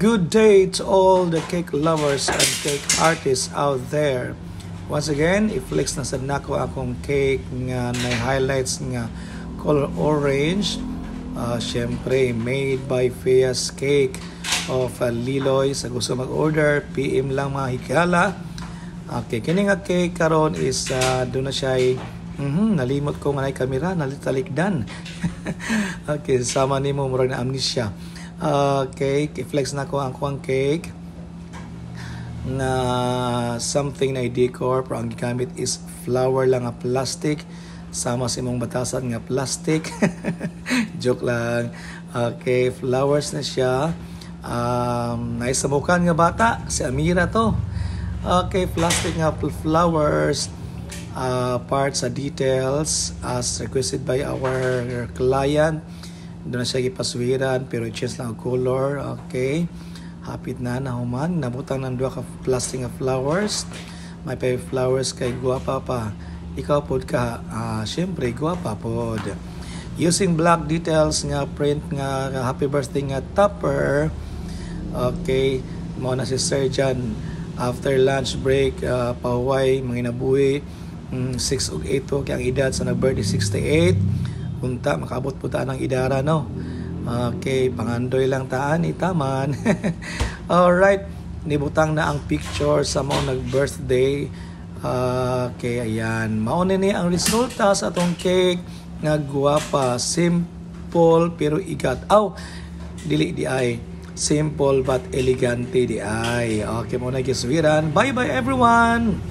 Good day to all the cake lovers and cake artists out there. Once again, i-flex na sad nako akong cake nga may highlights nga color orange. Uh, Siyempre, made by Fias Cake of uh, Liloy. Sa gusto mag-order, PM lang mga hikala. Okay, kini nga cake karon is uh, doon na siya Mhm, nalimot ko nga nay kamera, nalitalikdan. okay, sama nimo murag na amnesia. Okay, i-flex na ko ang kuang cake na something na i-decor. Pero ang gigamit is flower lang nga plastic. Sama sa imong batasan nga plastic. Joke lang. Okay flowers na siya. Um, naisamukan nga bata. Si Amira to. Okay plastic nga flowers. Uh, parts sa details as requested by our client doon siya gipaswiran pero change lang ang color. Okay. Hapit na na human nabutang ng duha ka plastic nga flowers. May pa flowers kay guwapa pa. Ikaw pod ka. Uh, syempre guwapa pod. Using black details nga print nga, happy birthday nga topper okay. Mo na si Sir Jan after lunch break uh, pahuway mga inabuhi. Mm, 6 ug 8 kay ang edad sa nag-birthday 68 punta makabot po taan ng idara no? Okay pangandoy lang taan itaman. Alright nibutang na ang picture sa mga nag birthday okay ayan. Mauna ni ang resulta sa atong cake nga guwapa. Simple pero igat. Aw dili di ay. Simple but elegante di ay. Okay mo na giswiran bye bye everyone